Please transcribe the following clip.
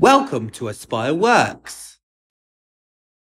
Welcome to Aspire Works.